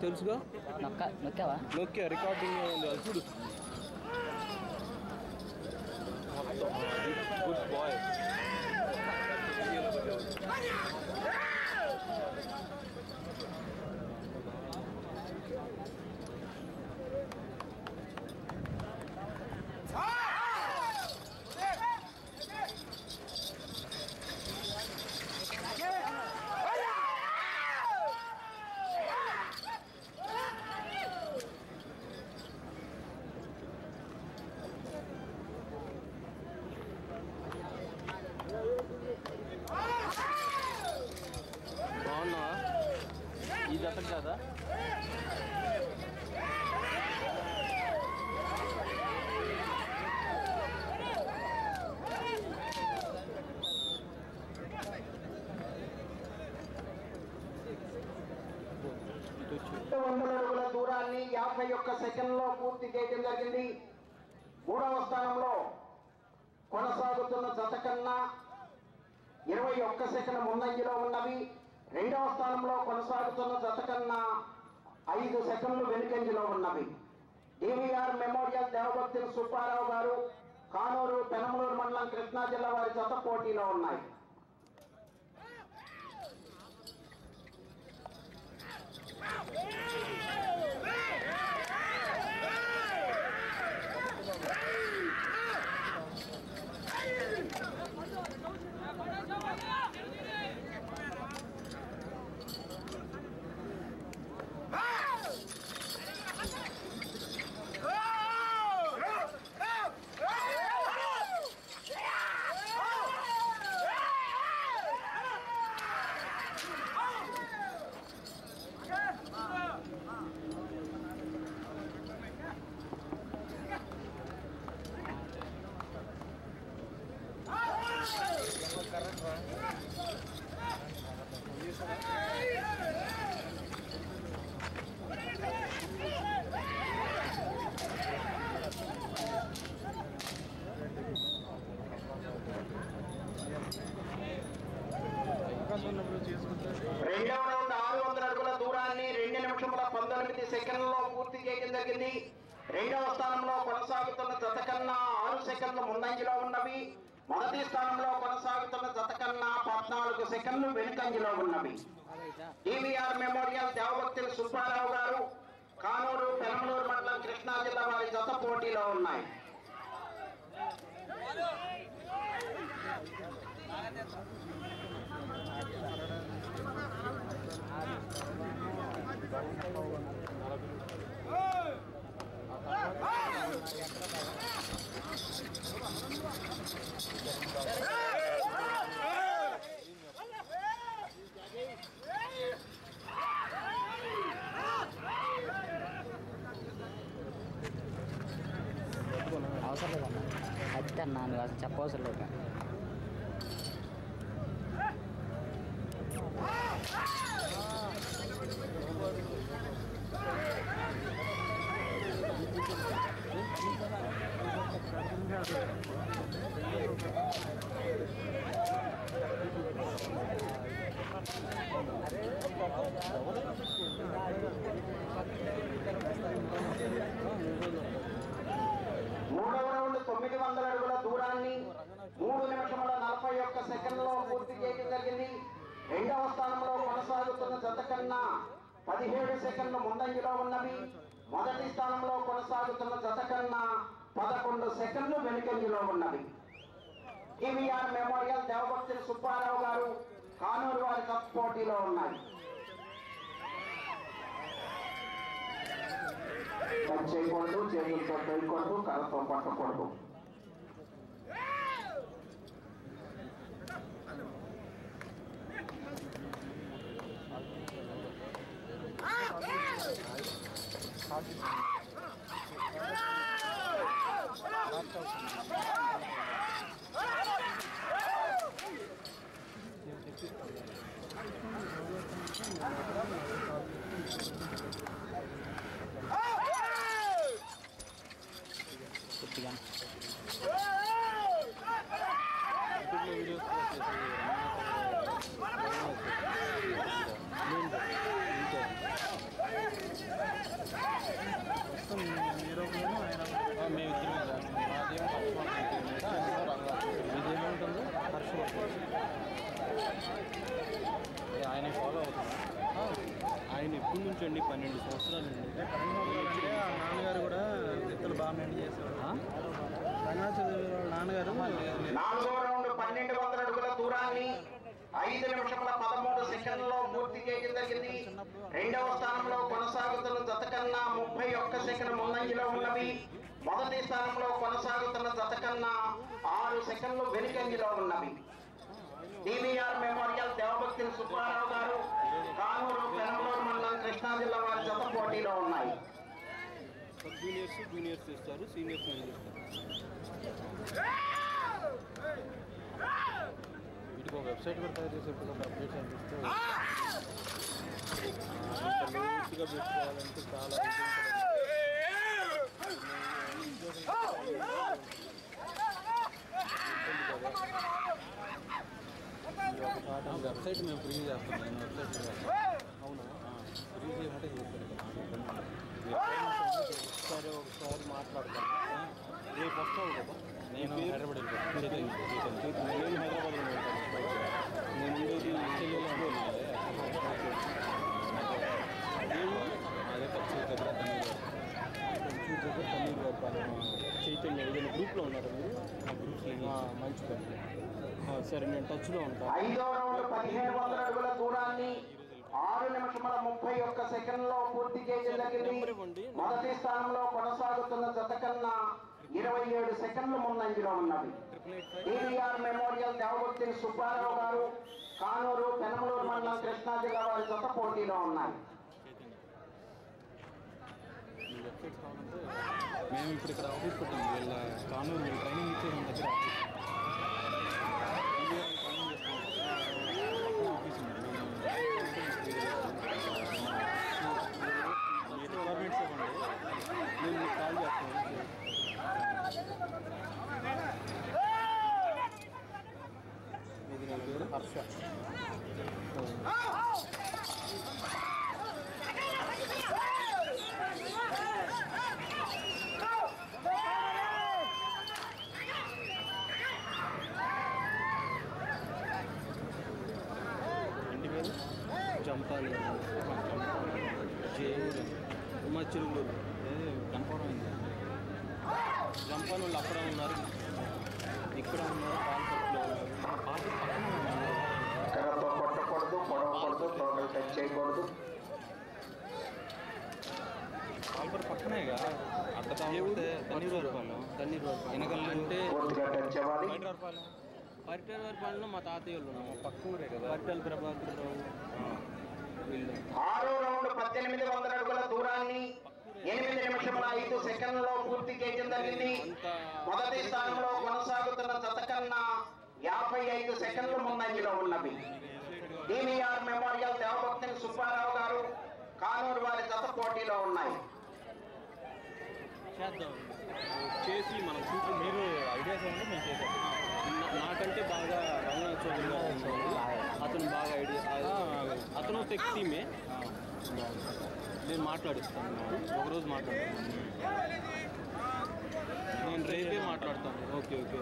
Tools ga? Nokia, Nokia lah. Nokia, recording yang di ఒక్క సెకండ్లో పూర్తి చేయడం జరిగింది. మూడవ స్థానంలో కొనసాగుతున్న జత కన్నా ఇరవై ఒక్క సెకండ్ ముందంజలో ఉన్నవి. రెండవ స్థానంలో కొనసాగుతున్న జత కన్నా ఐదు సెకండ్లు వెనుకంజలో ఉన్నవి. డివిఆర్ మెమోరియల్ దేవభక్తుల సుబ్బారావు గారు కానూరు పెనమలూరు మండలం కృష్ణా జిల్లా వారి జత పోటీలో ఉన్నాయి రెండవ రౌండ్ ఆరు వందల అడుగుల దూరాన్ని రెండు నిమిషముల పంతొమ్మిది సెకండ్లలో పూర్తి చేయడం జరిగింది రెండవ స్థానంలో కొనసాగుతున్న జత కన్నా ఆరు సెకండ్లు ముందంజలో ఉన్నవి. మొదటి స్థానంలో కొనసాగుతున్న జత కన్నా పద్నాలుగు సెకండ్లు వెనుకంజలో ఉన్నవి. టీవీఆర్ మెమోరియల్ దేవభక్తుల సుబ్బారావు గారు కానూరు పెనమలూరు మండలం కృష్ణా జిల్లా వారి జత పోటీలో ఉన్నాయి. అవసరం లేదన్నా. అది అన్నా నువ్వు అసలు చెప్పవసరం లేదు. మూడవ రౌండ్ తొమ్మిది వందల అడుగుల దూరాన్ని మూడు నిమిషముల నలభై ఒక్క సెకండ్లో పూర్తి చేయడం జరిగింది. రెండవ స్థానంలో కొనసాగుతున్న జత కన్నా పదిహేడు సెకండ్లు ముందంజలో ఉన్నవి. మొదటి స్థానంలో కొనసాగుతున్న జత కన్నా పదకొండు సెకండ్లు వెనుకంజలో ఉన్నవి ఈవీఆర్ మెమోరియల్ దేవభక్తుల సుబ్బారావు గారు కానూరు వారి కప్ పోటీలో ఉన్నాయి. చేయకూడదు చేతులతో చేయకూడదు కర్రతో పట్టకూడదు. Ah, గట్టిగా మేము ఇద్దరు మాదేమో హర్షవర్ధన్ రంగా ఇదేమి ఆయన ఫాలో అవుతుంది. ఆయన ఎప్పటి నుంచి అండి పన్నెండు సంవత్సరాలు అండి నాన్నగారు కూడా విత్తలు బాగా మెయింటైన్ చేసేవారు. నాలుగో రౌండ్ పన్నెండు వందల అడుగుల దూరాన్ని ఐదు నిమిషముల పదమూడు సెకండ్లలో పూర్తి చేయడం జరిగింది. రెండవ స్థానంలో కొనసాగుతున్న జత కన్నా ముప్పై ఒక్క సెకండ్ ముందంజలో ఉన్నవి. మొదటి స్థానంలో కొనసాగుతున్న జత కన్నా ఆరు సెకండ్లు వెనుకంజలో ఉన్నవి. డివిఆర్ మెమోరియల్ దేవభక్తి సుబ్బారావు గారు కానూరు పెనమలూరు మండలం కృష్ణా జిల్లా వారి జత పోటీలో ఉన్నాయి. జూనియర్స్ జూనియర్స్ ఇస్తారు సీనియర్స్ నేను చేస్తారు వీటికి ఒక వెబ్సైట్ కూడా తయారు చేసేప్పుడు ఒక అప్డేట్స్ అనిపిస్తే నీట్గా పెట్టుకోవాలంటే చాలా వెబ్సైట్ మేము ఫ్రీ చేస్తాం నేను వెబ్సైట్ అవునా ఫ్రీ చేయమంటే చేస్తాను ఒకసారి ఒకసారి మాట్లాడతాను రేపు వస్తావు కదా నేను హైదరాబాద్ వెళ్ళిపోతాను నేను హైదరాబాద్లో ఉంటాను నేను ఉండేది చెల్లెలో అదే ఖర్చు దగ్గర వ్యాపారం చైతన్య ఏదైనా గ్రూప్లో ఉన్నారా మీరు ఆ గ్రూప్స్లో మంచి పని ఆ, సరే నేను టచ్లో ఉంటాను ఆరు నిమిషముల ముప్పై ఒక్క సెకండ్లో పూర్తి చేయడం జరిగింది మొదటి స్థానంలో కొనసాగుతున్న జత కన్నా ఇరవై ఏడు సెకండ్లు ముందంజలో ఉన్నవి. డివిఆర్ మెమోరియల్ దేవభక్తి సుబ్బారావు గారు కానూరు పెనమలూరు మండలం కృష్ణా జిల్లా వారి జత పోటీలో ఉన్నాయి. మేము ఇప్పుడు ఇక్కడ ఆఫీస్ పెట్టాము. వీళ్ళ కానూరు వీళ్ళు ట్రైనింగ్ ఇచ్చే దగ్గర ట్రైనింగ్ చేస్తాం ఆఫీస్ ఉంది మీ రిక్వైర్మెంట్స్ ఇవ్వండి నేను మీకు కాల్ చేస్తాను ఇది నా పేరు హర్ష ఇంటి పేరు జంపాలి జేవుడు మా చిరువులు కన్ఫర్మ్ అయింది జంపాలి వాళ్ళు అక్కడ ఉన్నారు. ఇక్కడ ఉన్నారు పాలపట్టులో ఉన్నారు. పాలపట్టు పక్కన ఉన్నారు కర్రతో కొట్టకూడదు పొడవకూడదు టోటల్ టచ్ చేయకూడదు. పాలపట్టు పక్కనేగా? అడ్డ తాగితే తన్నీరు వరపాలెం తన్నీరు వరపాలెం వెనకాల అంటే పూర్తిగా టచ్ అవ్వాలి బయట వరపాలెం పరిటాల వరపాలెంలో మా తాతయ్య వాళ్ళు ఉన్నారు. పక్క ఊరే కదా. పరిటాల ప్రభాకర్ రావు. వీళ్ళు. ఆరో రౌండ్ పద్దెనిమిది వందల అడుగుల దూరాన్ని ఎనిమిది నిమిషముల ఐదు సెకండ్లలో పూర్తి చేయడం జరిగింది. మొదటి స్థానంలో కొనసాగుతున్న జత కన్నా యాభై ఐదు సెకండ్లు ముందంజలో ఉన్నవి. డివిఆర్ మెమోరియల్ దేవభక్తిని సుబ్బారావు గారు కానూరు వారి జత పోటీలో ఉన్నాయి. చేసి మనం చూసి మీరు ఐడియాస్ ఏమంటే మేము చేసాం నాకంటే బాగా రంగనాథ్ చౌదరి అతను బాగా ఐడియా అతను టెక్ టీమే. నేను మాట్లాడిస్తాను ఒకరోజు మాట్లాడతాను నేను రేపే మాట్లాడతాను ఓకే ఓకే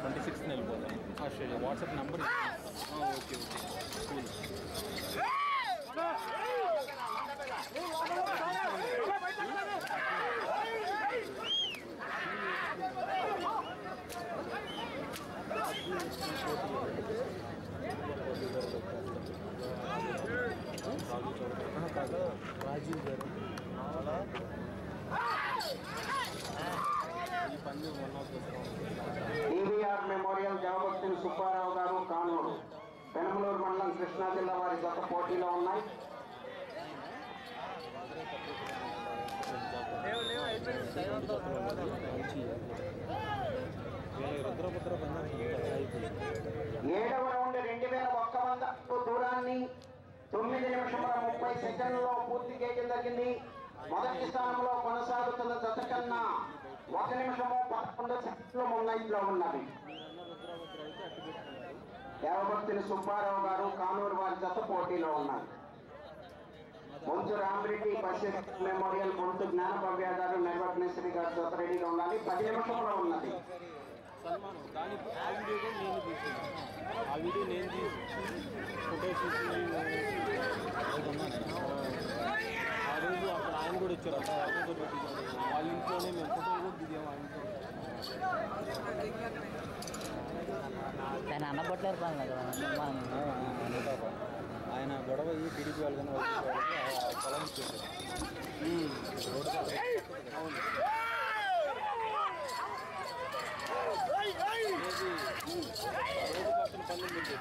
ట్వంటీ సిక్స్త్ వెళ్ళిపోతాను Australia WhatsApp number okay okay cool Rajiv garu. ఈ పని one of DVR memorial Devabhaktini Subbarao garu Kanuru. Penamaluru మండలం కృష్ణా జిల్లా వారి జత పోటీలో ఉన్నాయి. ఏడవ రౌండ్ రెండు వేల ఒక్క వంద దూరాన్ని తొమ్మిది నిమిషముల ముప్పై సెకండ్లలో పూర్తి చేయడం జరిగింది. మొదటి స్థానంలో కొనసాగుతున్న జత కన్నా ఒక నిమిషము పదకొండు సెకండ్లు ముందంజలో ఉన్నవి రుద్రభద్ర దేవభక్తిని సుబ్బారావు గారు కానూరు వారి జత పోటీలో ఉన్నారు. బొంతు రామరెడ్డి పశ్చిమ మెమోరియల్ బొంతు జ్ఞానభవ్య గారు నిర్వహణేశ్వరి గారి జత రెడీగా ఉండాలి. పది నిమిషంలో ఉన్నది. సల్మాన్ దాని ఆ వీడియో కూడా నేను తీసుకున్నాను ఆ వీడియో నేను తీసి ఫోటో తీసి నేను కూడా వచ్చారు ఫోటో పెట్టించారు వాళ్ళ ఇంట్లోనే మేము ఫోటోలు కూడా దిగాము ఆ ఇంట్లో కానీ అన్నబొట్లేరు కదా. ఆయన గొడవ అయ్యి టీడీపీ వాళ్ళకి ఆ పొలం అవును. రోడ్డు పక్కన పల్లె ఉంది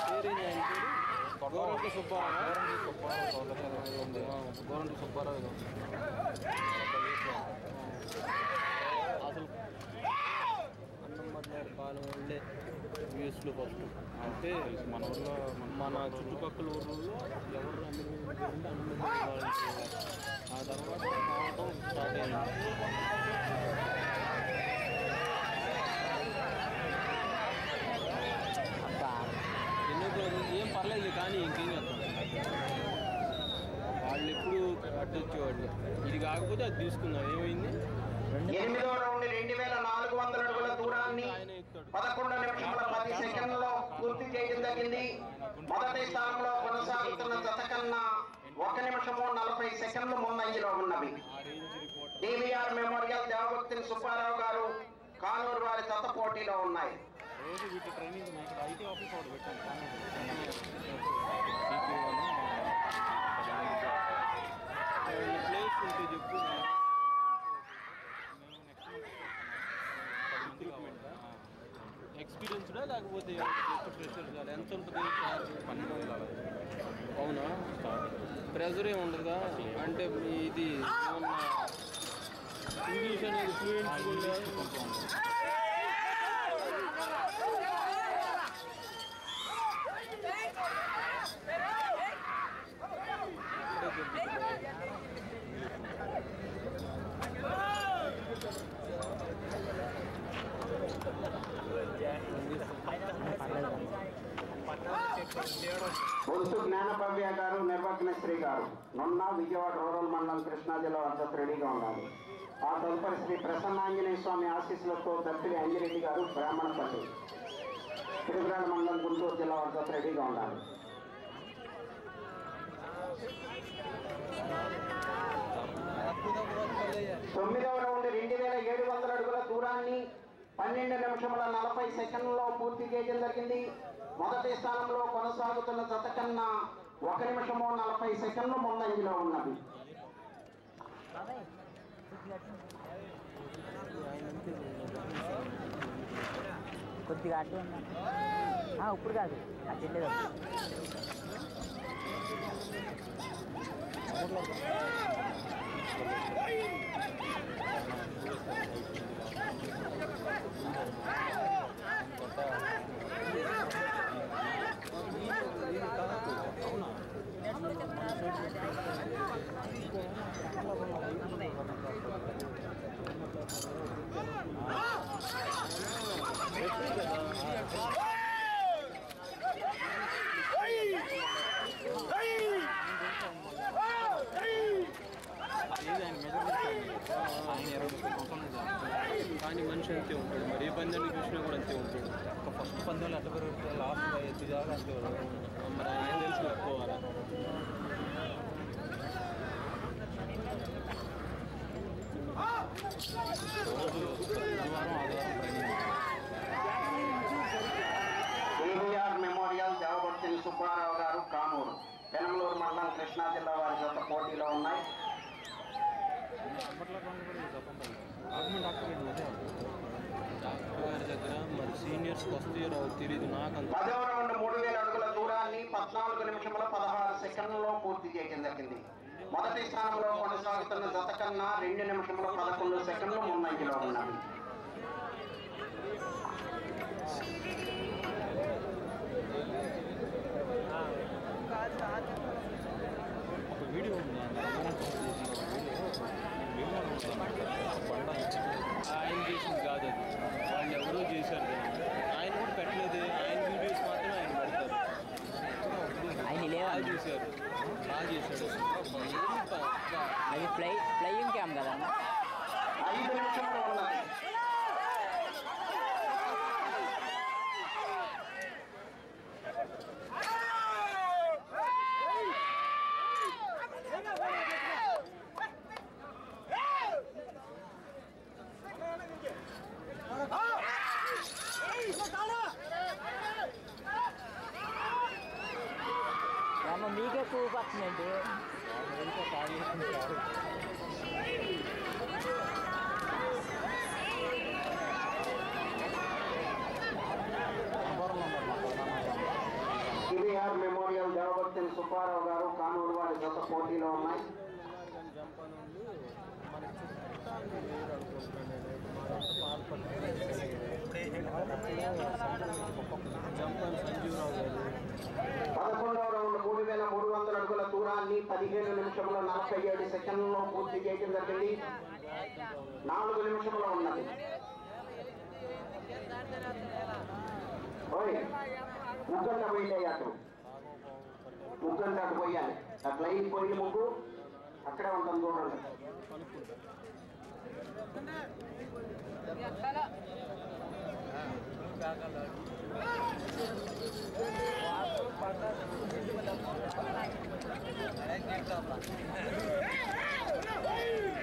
పేరేంటి ఆయన పేరు గోరంట్ల సుబ్బారావు గోరంట్ల సుబ్బారావు అసలు అన్నం పాలెం ఉండే యూఎస్లో ఫస్ట్ అంటే మన ఊర్లో మన చుట్టుపక్కల ఊర్లలో ఎవరు అన్నం ఆ తర్వాత స్టార్ట్ అయింది కానీ ఇంకేం చేస్తాం? వాళ్ళు ఎప్పుడు అడ్డు వచ్చేవాళ్ళు. ఇది కాకపోతే అది తీసుకుందాం. ఏమైంది? ఎనిమిదో రౌండ్ రెండు వేల నాలుగు వందల అడుగుల దూరాన్ని పదకొండు నిమిషముల పది సెకండ్లలో పూర్తి చేయడం జరిగింది. మొదటి స్థానంలో కొనసాగుతున్న జత కన్నా ఒక నిమిషము నలభై సెకండ్లు ముందంజలో ఉన్నవి. డివిఆర్ మెమోరియల్ దేవభక్తిని సుబ్బారావు గారు కానూరు వారి జత పోటీలో ఉన్నాయి. రోజు వీటి ట్రైనింగ్ ఉన్నాయి. ఇక్కడ ఐటీ ఆఫీస్ ఒకటి పెట్టాను ప్లేస్ ఉంటే చెప్పు. ఎక్స్పీరియన్స్డా లేకపోతే జస్ట్ ప్రెషర్ ఎంత ఉంటుంది పన్నెండు వందలు అవునా? ప్రెజర్ ఏమి ఉండదుగా అంటే ఇది ఏమన్నా ఇంగ్లీష్ అనేది ఫ్లూయెంట్ బొలుసు జ్ఞానభవ్య గారు నిర్వహణ శ్రీ గారు నున్న విజయవాడ రూరల్ మండలం కృష్ణా జిల్లా వద్ద రెడీగా ఉండాలి. ఆ తదుపరి శ్రీ ప్రసన్నాంజనేయ స్వామి ఆశీస్సులతో దత్తిరి అంజిరెడ్డి గారు బ్రాహ్మణపల్లి తిరుగురాల మండలం గుంటూరు జిల్లా వారితో రెడీగా ఉండాలి. తొమ్మిదవ రౌండ్ రెండు వేల ఏడు వందల అడుగుల దూరాన్ని పన్నెండు నిమిషముల నలభై సెకండ్లలో పూర్తి చేయడం జరిగింది. మొదటి స్థానంలో కొనసాగుతున్న జత కన్నా ఒక నిమిషము నలభై సెకండ్లు ముందంజలో ఉన్నది. కొద్దిగా అడ్డు ఉన్నా ఇప్పుడు కాదు. అది చెల్లేదు ఏది ఆయన మెజర్మెంట్ ఆయన ఇరవై ముప్పై సంవత్సరాలు కానీ మనిషి అంతే ఉంటాడు మరి ఏ పందాన్ని చూసినా కూడా అంతే ఉంటాడు ఒక ఫస్ట్ పందాలు అట్ట పెరుగుతుంది లాస్ట్ ఎత్తు దాకా అంతే ఉంటాడు. మరి ఆయన తెలిసి ఎక్కువ రోజు గురువారం ఆదివారం training KVR memorial Devabhaktini Subbarao garu Kanuru Penamaluru మండలం కృష్ణా జిల్లా వారి జత పోటీలో ఉన్నాయి అప్పట్లో రెండు కూడా చెప్పండి గవర్నమెంట్ డాక్టర్ గారి మధ్య డాక్టర్ గారి దగ్గర మరి సీనియర్స్కి వస్తే రావు తెలియదు నాకు అంత పదవ రౌండ్ మూడు వేల అడుగుల దూరాన్ని పద్నాలుగు నిమిషముల పదహారు సెకండ్లలో పూర్తి చేయడం జరిగింది. మొదటి స్థానంలో కొనసాగుతున్న జత కన్నా రెండు నిమిషముల పదకొండు సెకండ్లు ముందంజలో ఉన్నవి. ఒక వీడియో ఉంది ఆయన చేసింది కాదు అది. వాళ్ళు ఎవరో చేశారు దాన్ని. ఆయన కూడా పెట్టలేదు ఆయన వీడియోస్ మాత్రమే ఆయన పెడతారు ఆయన లేవా బాగా చేశారు బాగా చేశాడు ఏం ప- అది ఫ్లై ఫ్లయింగ్ క్యామ్ కదా అన్న ఐదు నిమిషములు ఉన్నది పోటీలో ఉన్నాయి కానీ జంప్ అని ఉండి మన చుట్టాన్ని వేరు అనుకుంటున్నాను నేను పాల్పడుతున్నాను జంప్ సంజీవరావు గారు పదకొండవ రౌండ్ మూడు వేల మూడు వందల అడుగుల దూరాన్ని పదిహేను నిమిషముల నలభై ఏడు సెకండ్లలో పూర్తి చేయడం జరిగింది. నాలుగు నిమిషముల ఉన్నది. ముగ్గంట పోయిందే అటు ముగ్గంట పోయాలి. అట్లా పోయి ముగ్గు. అక్కడే ఉంటాం చూడండి.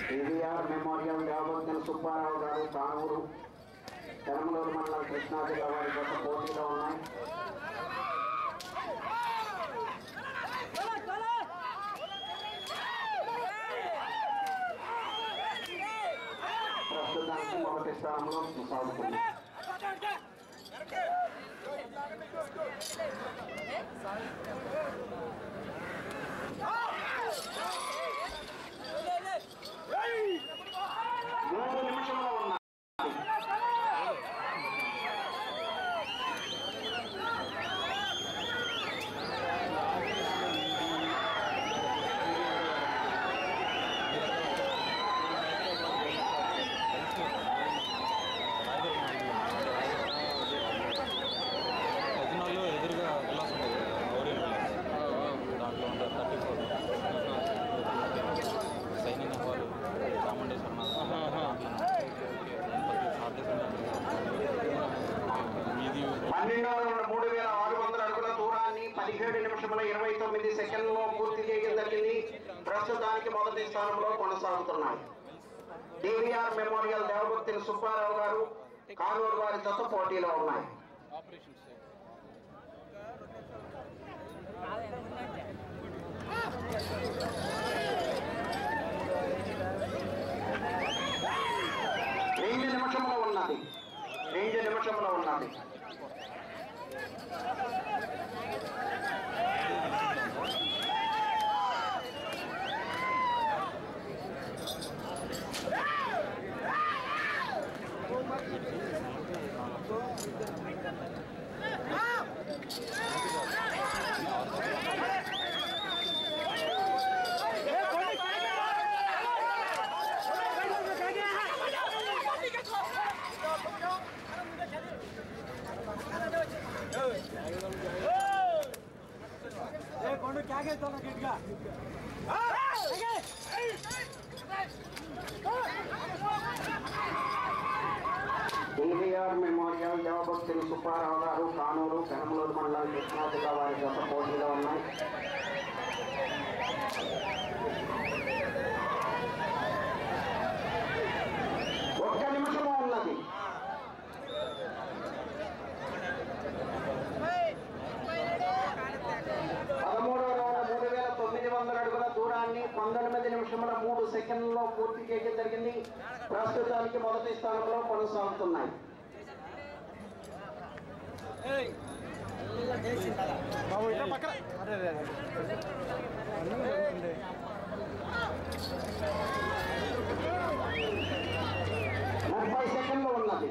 కేవీఆర్ మెమోరియల్ దేవబోధన సుబ్బారావు గారు తానూరు తెలంగాణ మండలం కృష్ణా జిల్లా వారి గత పోటీలో ఉన్నాయి ప్రస్తుతానికి మొదటి స్థానంలో కొనసాగుతుంది మూడు నిమిషంలో ఉన్నాయి ఖజనాల్లో ఎదురుగా విలాస్ ఉంటుంది కదా, గౌరీ విలాస్ దాంట్లో ఉంటారు థర్టీ ఫోర్ సైనింగ్ అవ్వాలి చాముండేశ్వర ఇది పన్నెండవ రౌండ్ మూడు వేల ఆరు వందల అడుగుల దూరాన్ని పదిహేడు నిమిషముల ఇరవై తొమ్మిది సెకండ్లలో పూర్తి చేయడం జరిగింది ప్రస్తుతానికి మొదటి స్థానంలో కొనసాగుతున్నాయి డివిఆర్ దేవభక్తిని సుబ్బారావు గారు కానూరు వారి జత పోటీలో ఉన్నాయి. రెండు నిమిషంలో ఉన్నది. రెండు నిమిషంలో ఉన్నది. డివిఆర్ మెమోరియల్ దేవభక్తులు సుబ్బారావు గారు కానూరు పెనమలూరు మండలం కృష్ణా జిల్లా వారి జత పోటీలో ఉన్నాయి ఒక్క నిమిషంలో ఉన్నది పదమూడవ రౌండ్ మూడు వేల తొమ్మిది వందల అడుగుల దూరాన్ని పంతొమ్మిది నిమిషముల మూడు సెకండ్లలో పూర్తి చేయడం జరిగింది. ప్రస్తుతానికి మొదటి స్థానంలో కొనసాగుతున్నాయి. బాబు అరే అరే అరే. అన్నీ ఉండే. ముప్పై సెకండ్లు ఉన్నది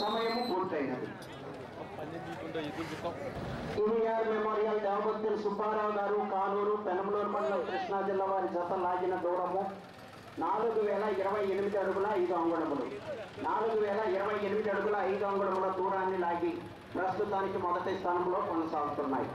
సమయము పూర్తయినది పని తీసుకుంటే ఎదురు చుట్టం టీవీఆర్ మెమోరియల్ దేవభక్తులు సుబ్బారావు గారు కానూరు పెనమలూరు మండలం కృష్ణా జిల్లా వారి జత లాగిన దూరము నాలుగు వేల ఇరవై ఎనిమిది అడుగుల ఐదు అంగుళములు. నాలుగు వేల ఇరవై ఎనిమిది అడుగుల ఐదు అంగుళముల దూరాన్ని లాగి ప్రస్తుతానికి మొదటి స్థానంలో కొనసాగుతున్నాయి.